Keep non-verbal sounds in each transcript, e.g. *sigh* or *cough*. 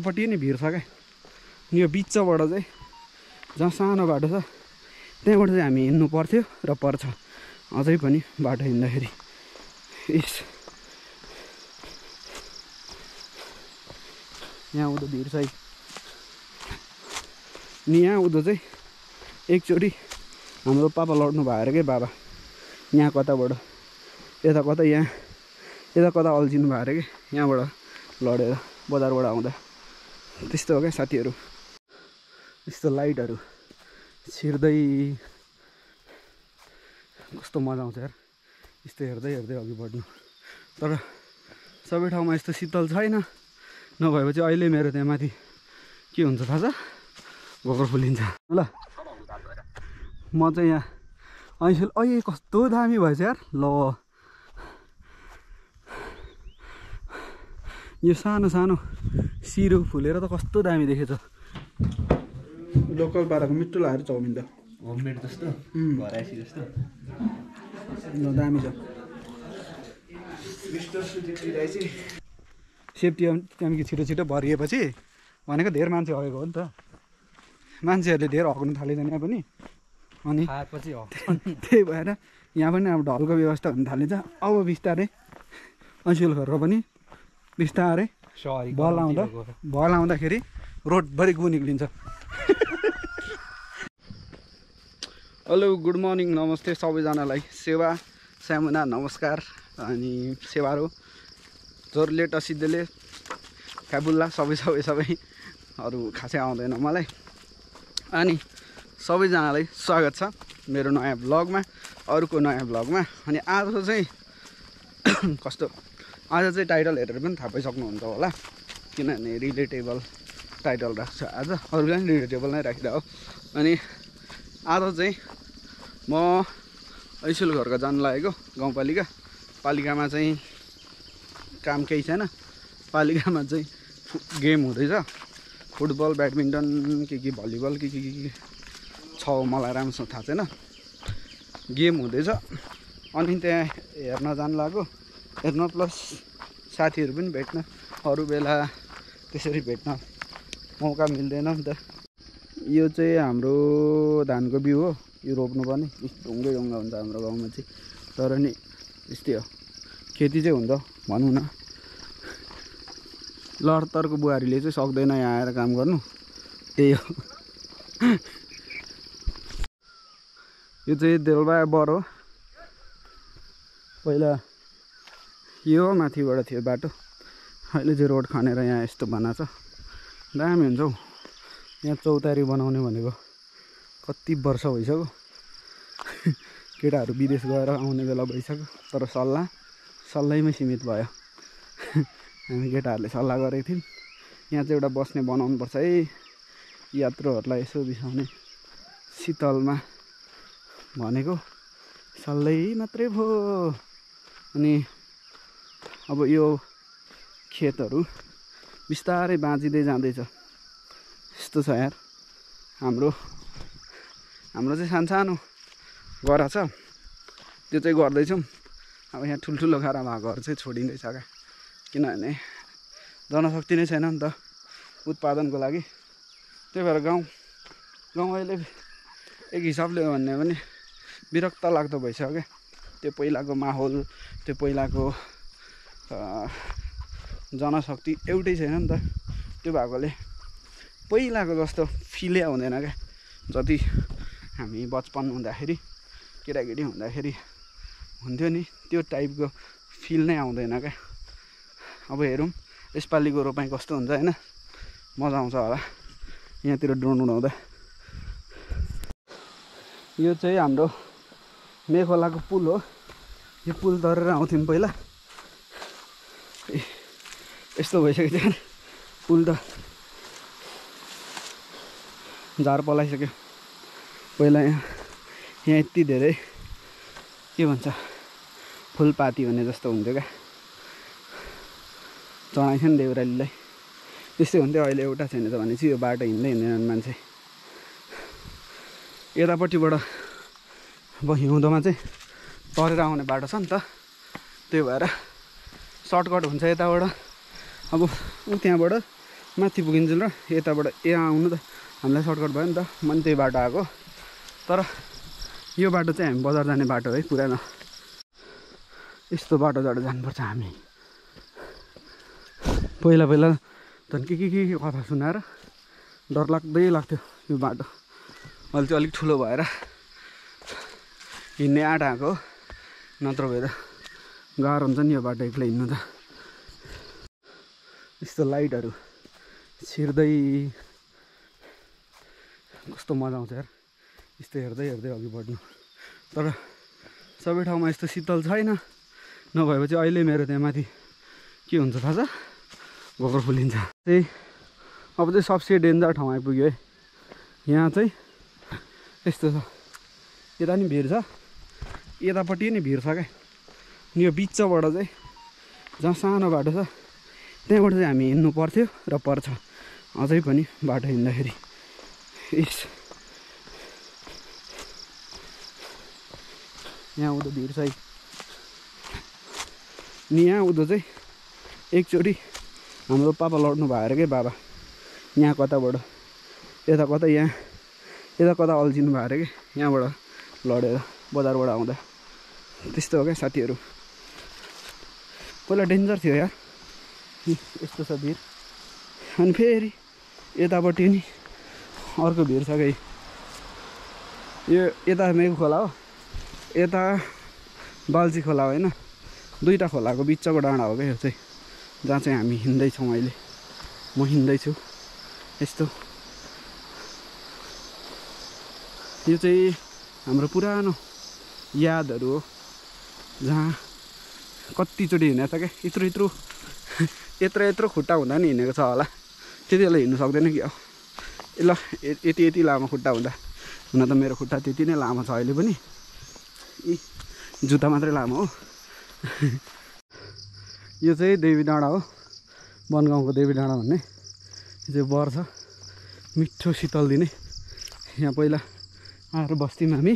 यतापट्टि नि भिड छ क्या यो बिचबाट चाहिँ जहाँ सानो बाटो छ त्यहाँबाट चाहिँ हामी हिँड्नु पर्थ्यो र पर्छ। अझै पनि बाटो हिँड्दाखेरि। इस। यहाँ उँधो भिड छ है। नि यहाँ उँधो चाहिँ एकचोटि हाम्रो पापा लड्नु भयो अरे के बाबा? यहाँ कताबाट? यता कता यहाँ? यता कता अल्झिनु भयो अरे कि? यहाँबाट लडेर बजारबाट आउँदा। त्यस्तो हो क्या साथीहरू? यस्तो लाइटहरू छिर्दै कस्तो मजा आउँछ यार। यस्तो हेर्दै हेर्दै अघि बढ्नु। तर सबै ठाउँमा यस्तो शीतल छैन। नभएपछि अहिले मेरो त्यहाँ माथि के हुन्छ थाहा छ? घोक्रो फुलिन्छ। ल म चाहिँ यहाँ ऐसे अहिले कस्तो दामी भएछ यार। ल। यो सानो सानो सिरो फुलेर त कस्तो दामी देखेछ। लोकल पाराको मिठो लाग्यो चाउमिन त। होममेड जस्तो? आइसी जस्तो? दामी छ। सेफ्टी त्यहाँदेखि छिटो छिटो भरिएपछि भनेको धेर मान्छे हगेको हो नि त। मान्छेहरूले धेर हग्नु थालेछन् यहाँ पनि। अनि खाएपछि हो त्यही भएर यहाँ पनि अब ढलको व्यवस्था हुन थालिन्छ। अब बिस्तारै ऐसियल गरेर पनि बिस्तारै बल आउँदा? बल आउँदाखेरि रोडभरि गु निक्लिन्छ। हेलो गुड मर्निङ नमस्ते सबैजनालाई। सेवा स्यामुना नमस्कार अनि सेवारो जोरले टसिदेले फ्याबुल्ला सबै सबै सबै अरू खासै आउँदैन मलाई। अनि सबैजनालाई स्वागत छ मेरो नयाँ ब्लगमा अरूको नयाँ ब्लगमा। अनि आज चाहिँ *clears throat* कस्तो आज चाहिँ टाइटल हेरेर पनि थाहा पाइसक्नुहुन्छ होला। किनभने रिलेटेबल टाइटल राख्छ आज अरूलाई पनि रिलेटेबल नै राखिरह हो। अनि आज चाहिँ म ऐसुल घरको जानु लागेको गाउँपालिका। पालिकामा चाहिँ काम केही छैन। पालिकामा चाहिँ गेम हुँदैछ। फुटबल ब्याडमिन्टन के के भलिबल के के के छ मलाई राम्रोसँग थाहा छैन। गेम हुँदैछ। अनि त्यहाँ हेर्न जानु लाग्यो हेर्न प्लस साथीहरू पनि भेट्न अरू बेला त्यसरी भेट्न मौका मिल्दैन नि त। यो चाहिँ हाम्रो धानको बिउ हो यो रोप्नुपर्ने ढुङ्गै ढुङ्गा हुन्छ हाम्रो गाउँमा चाहिँ। तर नि यस्तै हो। खेती चाहिँ हुन्छ भनौँ न। लडतरको बुहारीले चाहिँ सक्दैन यहाँ आएर काम गर्नु। त्यही हो। यो चाहिँ देलबा बर हो। पहिला यो माथिबाट थियो बाटो। अहिले चाहिँ रोड खनेर यहाँ यस्तो बनाएको छ। दामी हुन्छ हौ। यहाँ चौतारी बनाउने भनेको कति वर्ष भइसक्यो। *laughs* केटाहरू विदेश गएर आउने बेला भइसक्यो। तर सल्लाह सल्लाहमै सीमित भयो। *laughs* हामी केटाहरूले सल्लाह गरेको थियौँ। यहाँ चाहिँ एउटा बस्ने बनाउनुपर्छ है। यात्रुहरूलाई यसो बिसाउने शीतलमा भनेको सल्लाह मात्रै भयो। अनि अब यो खेतहरू बिस्तारै बाँचिँदै जाँदैछ। यस्तो छ यार। हाम्रो हाम्रो चाहिँ सानसानो गरा छ। त्यो चाहिँ गर्दैछौँ। अब यहाँ ठुल्ठुलो गाडा भएकोहरू चाहिँ छोडिँदैछ क्या। किनभने जनशक्ति नै छैन नि त उत्पादनको लागि। त्यही भएर गाउँ गाउँ अहिले एक हिसाबले हो भने विरक्त लाग्दो भइसक्यो। क्या त्यो पहिलाको माहौल त्यो पहिलाको जनशक्ति एउटै छैन नि त। त्यो भएकोले पहिलाको जस्तो फिलै आउँदैन क्या। जति हामी बचपन हुँदाखेरि केटाकेटी हुँदाखेरि हुन्थ्यो नि त्यो टाइपको फिल नै आउँदैन क्या। अब हेरौँ यसपालिको रोपाइँ कस्तो हुन्छ होइन? मजा आउँछ होला। यहाँतिर ड्रोन उडाउँदा। यो चाहिँ हाम्रो मेखोलाको पुल हो। यो पुल तरेर आउँथ्यौँ पहिला। यस्तो भइसक्यो त्यहाँ पुल त। झार पलाइसक्यो। पहिला यहाँ यहाँ यति धेरै के भन्छ फुलपाती भने जस्तो हुन्थ्यो क्या। चढाइथ्यो नि देउरालीलाई। त्यस्तै हुन्थ्यो अहिले एउटा छैन त भने चाहिँ यो बाटो हिँड्दै हिँड्दैनन् मान्छे। यतापट्टिबाट अब हिउँदोमा चाहिँ तरेर आउने बाटो छ नि त। त्यही भएर सर्टकट हुन्छ यताबाट। अब ऊ त्यहाँबाट माथि पुगिन्छ र यताबाट यहाँ आउनु त हामीलाई सर्टकट भयो नि त म पनि त्यही बाटो आएको। तर यो बाटो चाहिँ हामी बजार जाने बाटो है पुरानो। यस्तो बाटोबाट जानुपर्छ हामी। पहिला पहिला झन् के के के कथा सुनाएर डर लाग्दै लाग्थ्यो यो बाटो। अहिले चाहिँ अलिक ठुलो भएर हिँड्ने आँट आएको नत्र भए त गाह्रो हुन्छ नि यो बाटो एक्लै हिँड्नु त। यस्तो लाइटहरू छिर्दै कस्तो मजा आउँछ यार। यस्तो हेर्दै हेर्दै अघि बढ्नु। तर सबै ठाउँमा यस्तो शीतल छैन। नभएपछि अहिले मेरो त्यहाँ माथि के हुन्छ थाहा छ? घोक्रो फुलिन्छ। त्यही अब चाहिँ सबसे डेन्जर ठाउँ आइपुग्यो है। यहाँ चाहिँ यस्तो छ। यता नि भिर छ। यतापट्टि नि भिर छ क्या। यो बिचबाट चाहिँ जहाँ सानो बाटो छ। त्यहाँबाट चाहिँ हामी हिँड्नु पर्थ्यो र पर्छ। अझै पनि बाटो हिँड्दाखेरि। इस। यहाँ उँधो भिर छ है। अनि यहाँ उँधो चाहिँ एकचोटि हाम्रो पापा लड्नु भयो अरे के बाबा? यहाँ कताबाट? यता कता यहाँ? यता कता अल्झिनु भयो अरे कि? यहाँबाट लडेर बजारबाट आउँदा। त्यस्तो हो क्या साथीहरू। पहिला डेन्जर थियो यार। यस्तो छ भिर अनि फेरि यतापट्टि नि अर्को भिर छ कि यो यता मेघ खोला हो। यता बाल्ची खोला होइन? दुईवटा खोलाको बिचको डाँडा हो क्या यो चाहिँ। जहाँ चाहिँ हामी हिँड्दैछौँ अहिले। म हिँड्दैछु। यस्तो। यो चाहिँ हाम्रो पुरानो यादहरू हो। जहाँ कतिचोटि हिँडेको छ क्या यत्रो यत्रो यत्रो यत्रो खुट्टा हुँदा नि हिँडेको छ होला। त्यति बेला हिँड्नु सक्दैन कि अब ए ल यति यति लामो खुट्टा हुँदा। हुन त मेरो खुट्टा त्यति नै लामो छ अहिले पनि। यी जुत्ता मात्रै लामो हो। *laughs* यो चाहिँ देवी डाँडा हो। बनगाउँको देवी डाँडा भन्ने। यो चाहिँ बर छ। मिठो शीतल दिने। यहाँ पहिला आएर बस्थ्यौँ हामी।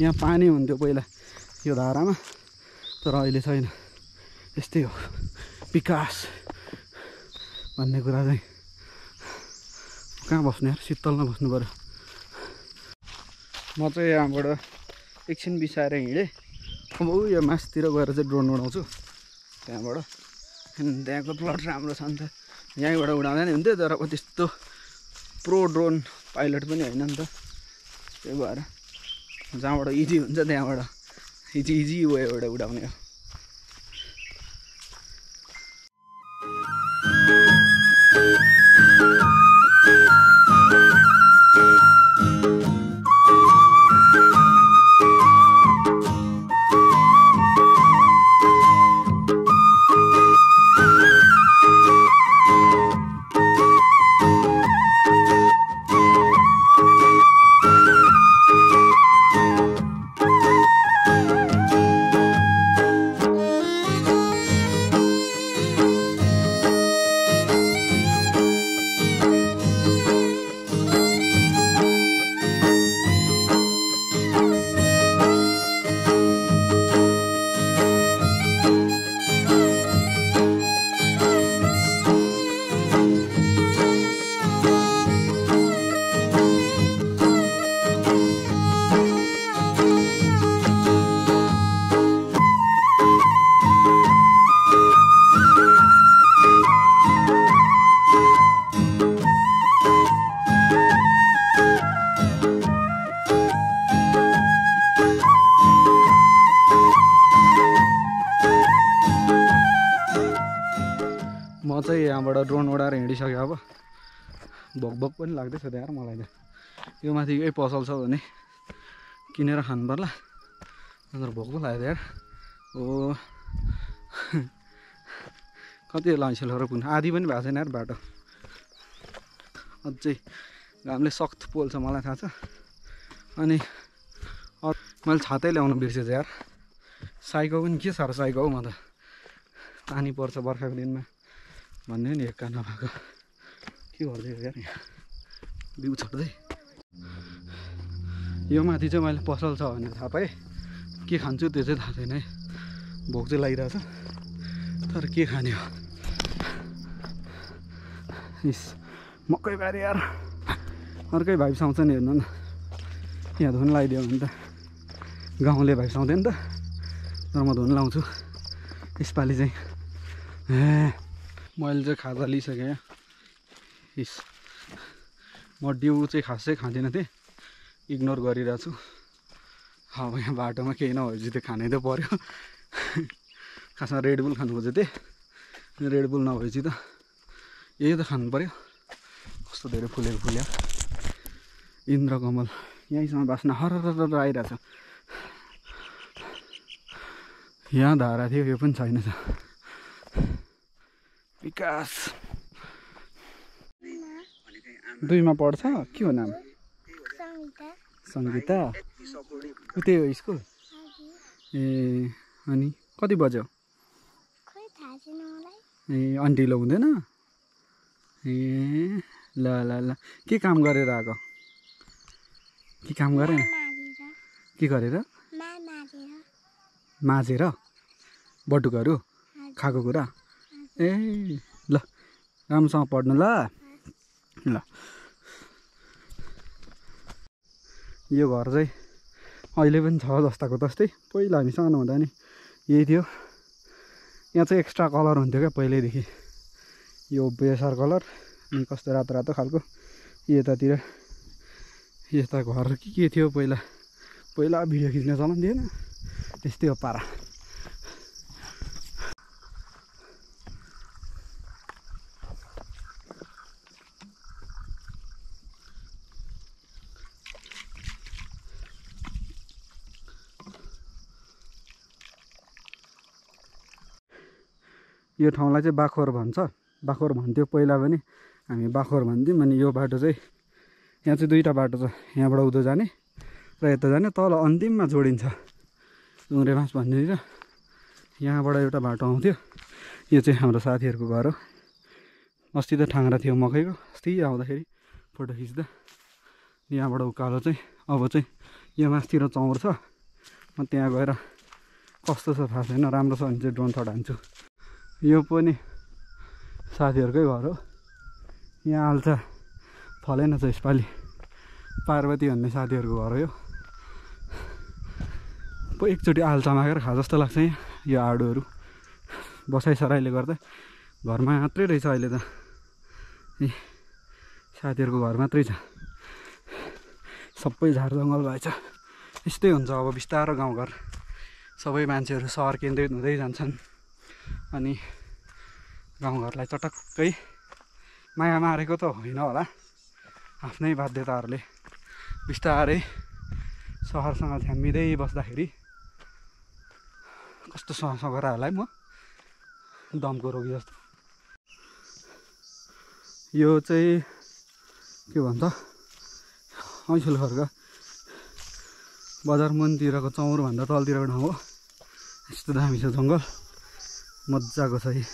यहाँ पानी हुन्थ्यो पहिला यो धारामा। तर अहिले छैन। यस्तै हो। विकास भन्ने कुरा चाहिँ कहाँ बस्ने यार? शीतलमा बस्नु पऱ्यो म चाहिँ यहाँबाट एकछिन बिसाएर हिँडेँ। अब ऊ यो मासतिर गएर चाहिँ ड्रोन उडाउँछु त्यहाँबाट। त्यहाँको प्लट राम्रो छ नि त। यहीँबाट उडाउँदा नि हुन्थ्यो तर अब त्यस्तो प्रो ड्रोन पाइलट पनि होइन नि त। त्यही भएर जहाँबाट इजी हुन्छ त्यहाँबाट। इजी इजी वेबाट उडाउने हो। भोक पनि लाग्दैछ त यार मलाई त। यो माथि यही पसल छ भने किनेर खानु पर्ला अन्त भोक पो लाग्यो त यार। ओ। *laughs* कति लाइसेलहरू पुग्नु आधी पनि भएको छैन यार बाटो। अझै घामले सख्त पोल्छ मलाई थाहा छ। अनि मैले छातै ल्याउनु बिर्सेछु यार। साइको पनि के साह्रो साइको हौ म त। पानी पर्छ बर्खाको दिनमा। भन्ने नि एक्का नभएको के गर्दै यार यहाँ बिउ छोड्दै यो माथि चाहिँ मैले पसल छ भनेर थाहा पाएँ। के खान्छु त्यो चाहिँ थाहा छैन है। भोक चाहिँ लागिरहेछ। तर के खाने हो? इस मकै बारी यार। अर्कै भाइब्स आउँछ नि हेर्नु न। यहाँ धुन लगाइदियो भने त गाउँले भाइब्स आउँदैन त। तर म धुन लाउँछु यसपालि चाहिँ ए मैले चाहिँ खाजा लिइसकेँ। इस म डिउ चाहिँ खासै खाँदिनँ थिएँ। इग्नोर गरिरहेको छु अब यहाँ बाटोमा केही नभएपछि त खानै त पऱ्यो खासमा रेडबुल खानु खोजेको थिएँ। रेडबुल नभएपछि त यही त खानु पऱ्यो कस्तो धेरै फुलेको फुल्यो। इन्द्रकमल यहीँसँग बाँच्न हर आइरहेछ। यहाँ धारा थियो यो पनि छैन छ विकास। दुईमा पढ्छ? के हो नाम? सङ्गीता। उतै हो स्कुल? ए अनि कति बज्यो? ए अन्टिलो हुँदैन? ए ल ल ल। के काम गरेर आएको? के काम गरेन? के गरेर? माझेर बटुकहरू? खाएको कुरा? ए ल राम्रोसँग पढ्नु ल। ल। यो घर चाहिँ अहिले पनि छ जस्ताको तस्तै। पहिला हामी सानो हुँदा नि यही थियो। यहाँ चाहिँ एक्स्ट्रा कलर हुन्थ्यो क्या पहिल्यैदेखि। यो बेसार कलर अनि कस्तो रातो रातो खालको यतातिर। यता घर के के थियो पहिला? पहिला भिडियो खिच्ने चलन थिएन। त्यस्तै हो पारा। यो ठाउँलाई चाहिँ बाखोर भन्छ। बाखोर भन्थ्यो पहिला पनि। हामी बाखोर भन्थ्यौँ अनि यो बाटो चाहिँ यहाँ चाहिँ दुईवटा बाटो छ। यहाँबाट उँधो जाने र यता जाने तल अन्तिममा जोडिन्छ। डुङ्ग्रेमास भन्नेतिर यहाँबाट एउटा बाटो आउँथ्यो। यो चाहिँ हाम्रो साथीहरूको घर हो। अस्ति त ठाङ्रा थियो मकैको। अस्ति आउँदाखेरि फोटो खिच्दा। यहाँबाट उकालो चाहिँ अब चाहिँ यो मासतिर चौर छ। म त्यहाँ गएर कस्तो छ थाहा छैन। राम्रो छ भने चाहिँ ड्रोन थट हान्छु। यो पनि साथीहरूकै घर हो। यहाँ हाल्छ फलेन छ यसपालि। पार्वती भन्ने साथीहरूको घर हो यो। पो एकचोटि आल्चा मागेर खा जस्तो लाग्छ यहाँ यो आडुहरू। बसाइसराइले गर्दा घरमा मात्रै रहेछ अहिले त। ए साथीहरूको घर मात्रै छ। सबै झार जङ्गल भएछ। यस्तै हुन्छ अब बिस्तारो गाउँघर। सबै मान्छेहरू सहर केन्द्रित हुँदै जान्छन्। अनि गाउँघरलाई चटक्कै माया मारेको त होइन होला। आफ्नै बाध्यताहरूले बिस्तारै सहरसँग झ्याम्मिँदै बस्दाखेरि कस्तो सगर होला है म? दमको रोगी जस्तो। यो चाहिँ के भन्छ? ऐसुल खर्का बजार मुनतिरको चौरभन्दा तलतिरको ठाउँ हो। यस्तो दामी छ जङ्गल। मजाको छ है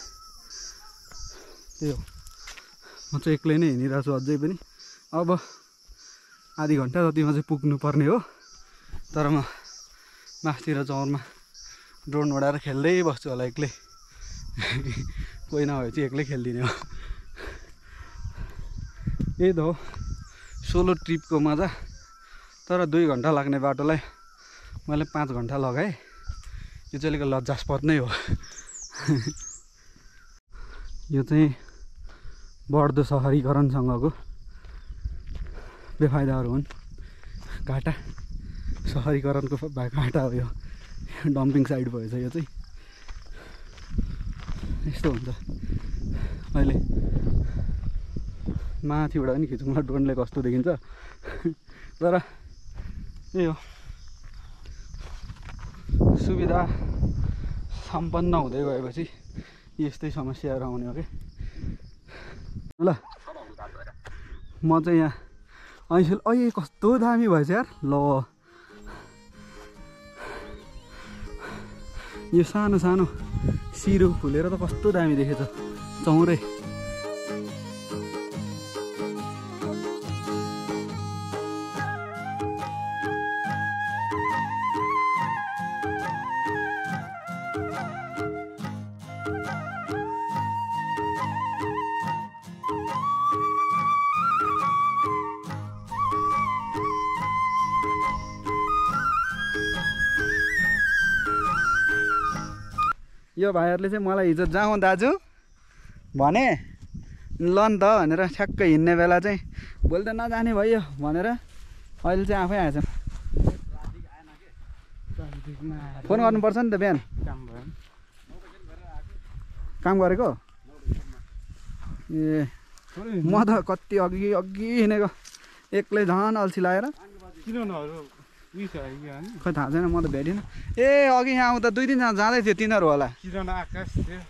त्यही हो। म चाहिँ एक्लै नै हिँडिरहेको छु अझै पनि। अब आधी घन्टा जतिमा चाहिँ पुग्नु पर्ने हो। तर म मासतिर चौरमा ड्रोन उडाएर खेल्दै बस्छु होला एक्लै। कोही नभए चाहिँ एक्लै खेलिदिने हो। यही त हो। सोलो ट्रिपको मजा। तर दुई घन्टा लाग्ने बाटोलाई मैले पाँच घन्टा लगाएँ। यो चाहिँ अलिक लज्जास्पद नै हो। यो चाहिँ बढ्दो सहरीकरणसँगको बेफाइदाहरू हुन्। घाटा सहरीकरणको घाटा हो यो। डम्पिङ साइड भएछ यो चाहिँ। यस्तो हुन्छ। अहिले माथिबाट पनि खिचौँला ड्रोनले कस्तो देखिन्छ। तर हो सुविधा सम्पन्न हुँदै गएपछि यस्तै समस्याहरू आउने हो कि? ल म चाहिँ यहाँ ऐसेल ऐ कस्तो दामी भएछ यार। ल। यो सानो सानो सिरो फुलेर त कस्तो दामी देखेछ। चौरै। यो भाइहरूले चाहिँ मलाई हिजो जाउँ दाजु। भने ल नि त भनेर ठ्याक्कै हिँड्ने बेला चाहिँ भोलि त नजाने भयो भनेर अहिले चाहिँ आफै आएछ। फोन गर्नुपर्छ नि त बिहान। काम गरेको? ए म त कति अघि अघि हिँडेको। एक्लै झन् अल्छी लागेर। खै थाहा छैन म त भेटिनँ। ए अघि यहाँ आउँदा दुई तिनजना जाँदै थियो तिनीहरू होला। आकाश थियो।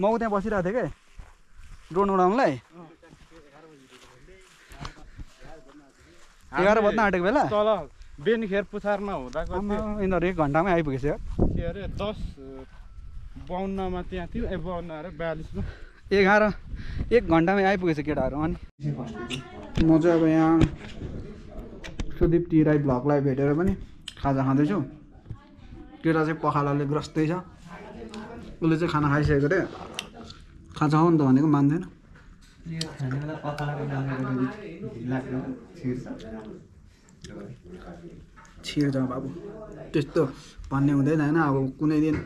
म उ त्यहाँ बसिरहेको थिएँ कि? ड्रोन उडाउनुलाई? एघार बज्न आँटेको बेला? तल बेनखेर पुछारमा थियो यिनीहरू एक घन्टामै आइपुगेछ। के अरे दस बाहन्नमा त्यहाँ थियो ए बाहन्न अरे बयालिसमा। एघार एक घन्टामै आइपुगेछ केटाहरू अनि। म चाहिँ अब यहाँ सुदीप टी राई भ्लगलाई भेटेर पनि खाजा खाँदैछु। केटा चाहिँ पखालाले ग्रस्तै छ। उसले चाहिँ खाना खाइसकेको रे खाजा खाऊ नि त भनेको मान्दैन। छिर्छ बाबु। त्यस्तो भन्ने हुँदैन होइन। अब कुनै दिन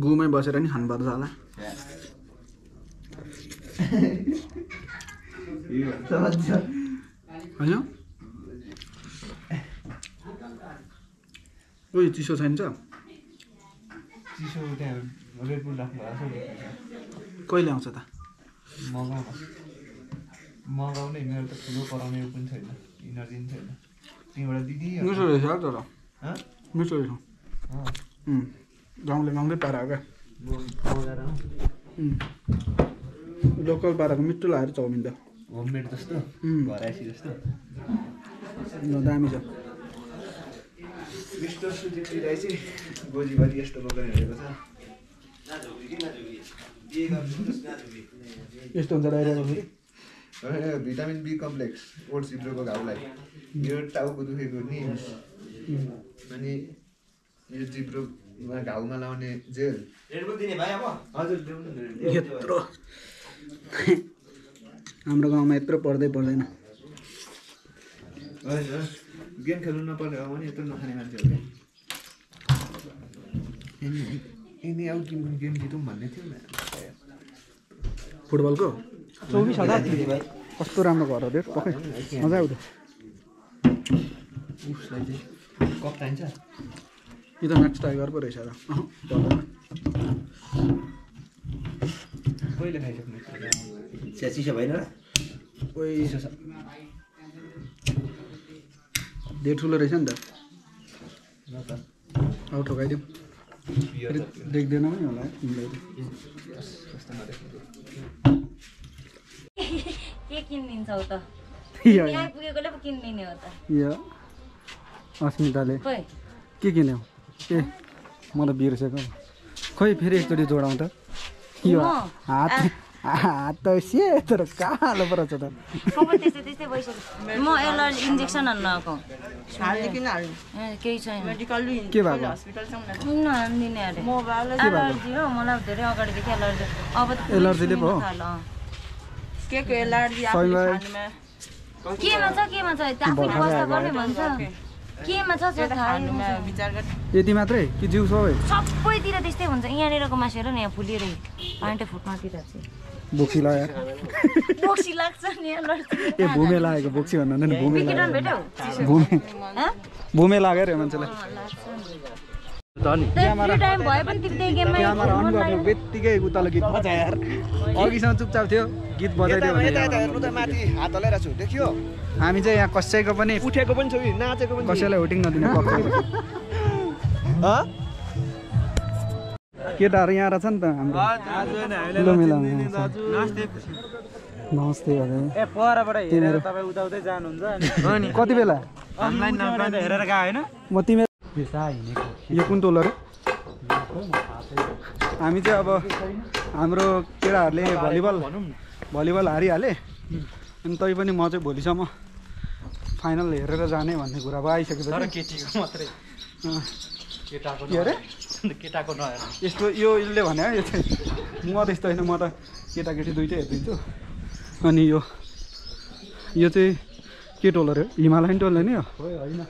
गुमै बसेर नि खानुपर्छ होला। *laughs* होइन? ओइ चिसो छैन चिसो त्यहाँ रेडबुल राख्नु भएको छ कहिले आउँछ त मगाऊ मगाउने मेरो त ठुलो कराउने उयो पनि छैन इनर्जी पनि छैन तिमीबाट दिदी मिठो रहेछ तर हँ? मिठो रहेछ उम्, गाउँले गाउँदै पाराको क्या। लोकल पाराको मिठो लाग्यो चाउमिन त होममेड जस्तो उम्। घर आइसी जस्तो दामी छ मिस्टर सुजित राई चाहिँ गोजीबारी यस्तो बोकेर हिँडेको छ यस्तो हुन्छ भिटामिन बी कम्प्लेक्स ओट्स जिब्रोको घाउलाई यो टाउको दुखेको नि अनि यो जिब्रोमा घाउमा लाउने जेल हजुर। यत्रो हाम्रो गाउँमा यत्रो पर्दै पर्दैन होइन गेम खेल्नु नपर्ने हो भने यत्रो नखाने मान्छे हो क्या। आउट गेम जितौँ भन्ने थियो नि। फुटबलको? चौबिस हजार कस्तो राम्रो घर हो रे पक्कै मजा आउँछ उसलाई चाहिँ कप चाहिन्छ? यो त म्याक्स टाइगरको रहेछ र। कहिले खाइसक्नु? चिसो भएन र? ओइ डेढ ठुलो रहेछ नि त अब ठोकाइदिउँ देख्दैन पनि होला के किनिदिन्छौ त यो यहाँ पुगेकोले पो किनिदिने हो त यो अस्मिताले के किन्यौ ए म त बिर्सेको खोइ फेरि एकचोटि जोडाउँ त यो? हात *laughs* हात त सेतो र कालो त। सबै त्यस्तै त्यस्तै भइसक्यो। म एलर्जी इन्जेक्सन हाल्नु आएको ए, केही छैन। के भएको? किन हानिदिने अरे? एलर्जी हो मलाई धेरै अगाडिदेखि एलर्जी। अब त पुरै एलर्जीले पो एलर्जी केमा छ केमा छ? आफूले बस्दा गर्ने भन्छ। केमा छ यति मात्रै? कि जिउ सबै? सबैतिर त्यस्तै हुन्छ। यहाँनिरको मासु हेर न यहाँ फुलिएर पाइन्टै फुट्नतिर चाहिँ बोक्सी लगाएर बोक्सी लाग्छ नि *laughs* ए भूमे लागेको बोक्सी भन्नु नि भूमे लाग्यो भूमे। हँ? भूमे लाग्यो रे मान्छेलाई। लाग्यो। बित्तिकै उतालो गीत बजा यार। अघिसम्म चुपचाप थियो गीत बजाइदियो भने हेर्नु त माथि हात हलाइरहेको छु देखियो? हामी चाहिँ यहाँ कसैको पनि उठेको पनि छ नाचेको पनि कसैलाई हुटिङ नदिने *laughs* केटाहरू यहाँ रहेछ नि त हाम्रो। छ। नमस्ते हजुर ए परबाट तिमीहरू हेरेर तपाईँ उदाउँदै जानुहुन्छ अनि। कति बेला? म तिमीहरू यो कुन टोल अरे? हामी चाहिँ अब हाम्रो केटाहरूले भलिबल भलिबल हारिहाले। अनि तै पनि म चाहिँ भोलिसम्म फाइनल हेरेर जाने भन्ने कुरा अब आइसकेपछि *laughs* केटीको नहेर। यस्तो यो यसले भने यो चाहिँ म त्यस्तो होइन म त केटाकेटी दुइटै हेरिदिन्छु। अनि यो यो चाहिँ के टोल अरे हिमालयन टोल होइन। यो होइन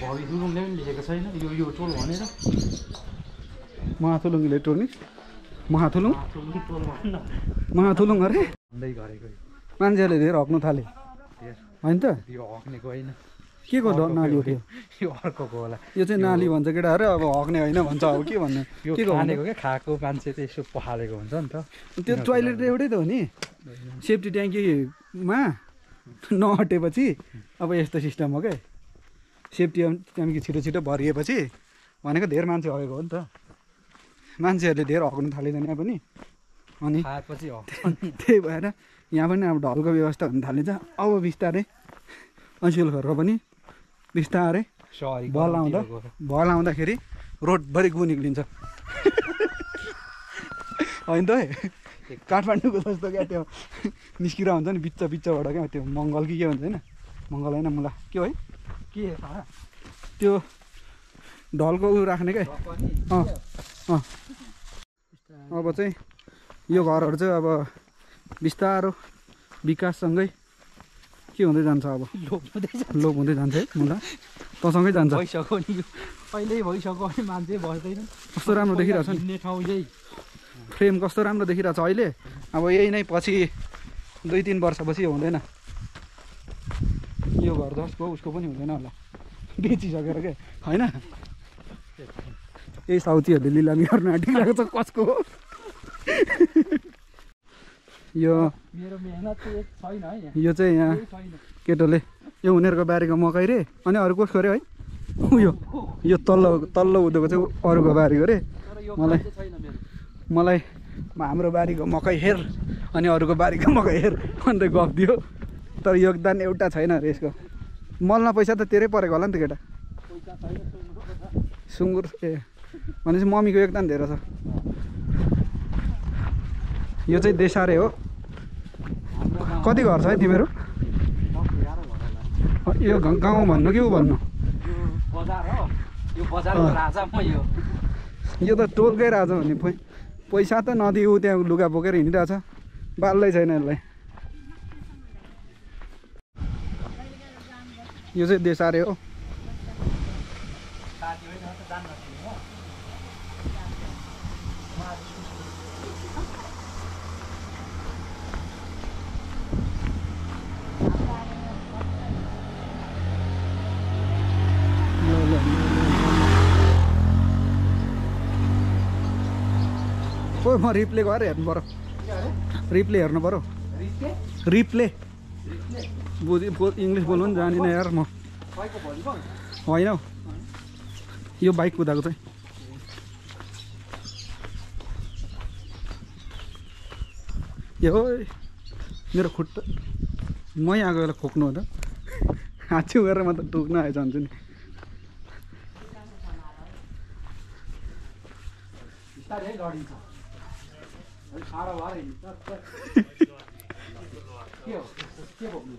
भवि गुरुङले पनि लेखेको छैन। यो यो टोल भनेर। महाथुलुङ इलेक्ट्रोनिक्स महाथुलुङ? टोल टोल भन्न। महाथुलुङ अरे? भन्दै गरेको। मान्छेहरूले धेरै हक्नु थाले। होइन त? यो हक्नेको होइन। के को नाली त्यो? यो अर्कोको होला? यो चाहिँ नाली भन्छ केटाहरू अब हक्ने होइन भन्छ अब के भन्नु। यो खानेको क्या? खाएको मान्छे चाहिँ यसो पखालेको हुन्छ नि त। त्यो टोइलेट एउटै त हो नि। सेफ्टी ट्याङ्कीमा नहटेपछि अब यस्तो सिस्टम हो क्या सेफ्टी ट्याङ्की छिटो छिटो भरिएपछि भनेको धेरै मान्छे हगेको हो नि त। मान्छेहरूले धेरै हक्नु थालिँदैन यहाँ पनि। अनि खाएपछि त्यही भएर यहाँ पनि अब ढलको व्यवस्था हुन थालिन्छ। अब बिस्तारै अनसिल घरको पनि बिस्तारै सहरी भल आउँदा। भल आउँदाखेरि रोडभरि गु निक्लिन्छ। होइन त है? काठमाडौँको जस्तो क्या त्यो निस्किरहेको हुन्छ नि बिच्च बिच्चबाट क्या त्यो मङ्गल कि के भन्छ होइन? मङ्गल होइन मुला। के हो है? के? त्यो ढलको उयो राख्ने क्या। अँ अँ। अब चाहिँ यो घरहरू चाहिँ अब बिस्तारो विकाससँगै के हुँदै जान्छ अब? लोभ हुँदै जान्छ। लोप हुँदै जान्छ है मुला। तँसँगै जान्छ। भइसक्यो नि। पहिल्यै भइसक्यो भने मान्छे बस्दैन। कस्तो राम्रो देखिरहेको छ नि। ठाउँ यही। फ्रेम कस्तो राम्रो देखिरहेको छ अहिले? अब यही नै पछि दुई तिन वर्षपछि हुँदैन। यो घर जसको उसको पनि हुँदैन होला। बेचिसकेर के? होइन? यही साउथीहरूले लिलामी गर्न आँटिरहेको छ कसको हो? यो मेरो मेहनत चाहिँ एक छैन है यो चाहिँ यहाँ केटोले यो उनीहरूको बारीको मकै रे। अनि अरू कसको अरे है? उयो यो तल्लो तल्लो उँधोको चाहिँ अरूको बारीको रे। मलाई मलाई हाम्रो बारीको मकै हेर अनि अरूको बारीको मकै हेर भनेर गफ दियो। तर योगदान एउटा छैन अरे यसको। मलमा पैसा त तेरै परेको होला नि त केटा। सुँगुर ए भनेपछि मम्मीको योगदान धेरै छ। यो चाहिँ देसारे हो। कति घर छ है तिमीहरू। यो गाउँ भन्नु कि ऊ भन्नु? यो बजार हो यो बजारको अँ। राजा म यो। यो त टोलकै राजा हो नि। पै पैसा त नदियो ऊ त्यहाँ लुगा बोकेर हिँडिरहेछ। बाल्दै छैन यसलाई। यो चाहिँ देसारे हो ल, ल, ल, ल, ओ म रिप्ले गरेर हेर्नु पऱ्यो रिप्ले हेर्नु पऱ्यो रिप्ले? बुझि इङ्ग्लिस बोल्नु पनि जानिनँ यार म। होइन हौ। यो बाइक कुदाएको चाहिँ यो मेरो खुट्टा। मै आएको बेला खोक्नु हो त। हात गरेर म त टोक्न आएछ भन्छु नि। बिस्तारै लडिन्छ अलिक साह्रो भएर हिँड्छ के हो के बोक्नु